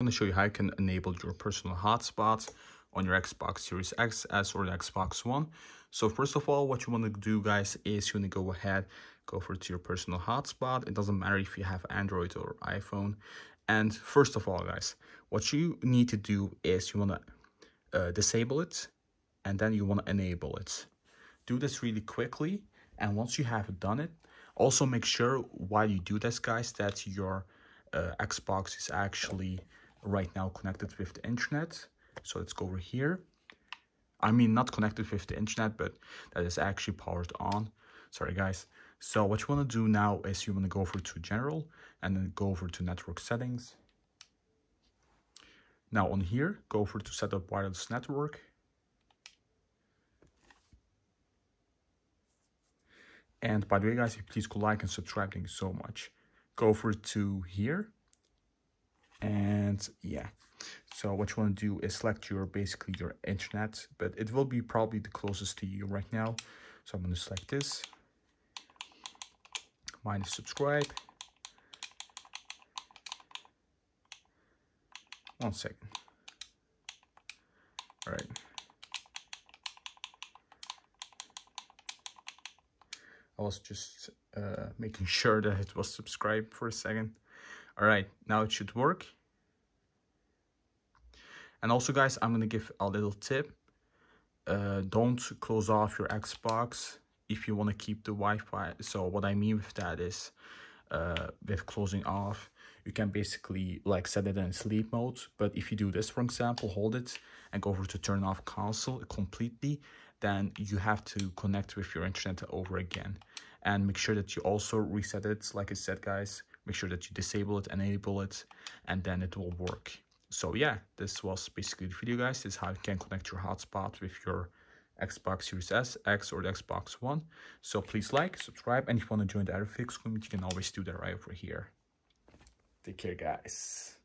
I'm going to show you how you can enable your personal hotspot on your Xbox Series X, S, or the Xbox One. So first of all, what you want to do, guys, is you want to go ahead, go for to your personal hotspot. It doesn't matter if you have Android or iPhone. And first of all, guys, what you need to do is you want to uh, disable it, and then you want to enable it. Do this really quickly, and once you have done it, also make sure while you do this, guys, that your uh, Xbox is actually right now connected with the internet. So let's go over here. I mean, not connected with the internet, but that is actually powered on. Sorry, guys. So what you want to do now is you want to go over to general and then go over to network settings. Now on here, go over to set up wireless network. And by the way, guys, if you please go like and subscribe. Thank you so much. Go over to here and yeah. So what you want to do is select your basically your internet but it will be probably the closest to you right now. So i'm going to select this. Minus subscribe. One second. All right. I was just uh, making sure that it was subscribed for a second. All right, now it should work. And also, guys, I'm to give a little tip. Uh, don't close off your Xbox if you want to keep the Wi-Fi. So what I mean with that is, uh, with closing off, you can basically like set it in sleep mode. But if you do this, for example, hold it and go over to turn off console completely, then you have to connect with your internet over again. And make sure that you also reset it, like I said, guys, make sure that you disable it, enable it, and then it will work. So yeah, this was basically the video guys. This is how you can connect your hotspot with your Xbox Series S, X, or the Xbox One. So please like, subscribe, and if you want to join the Airfix community, you can always do that right over here. Take care, guys.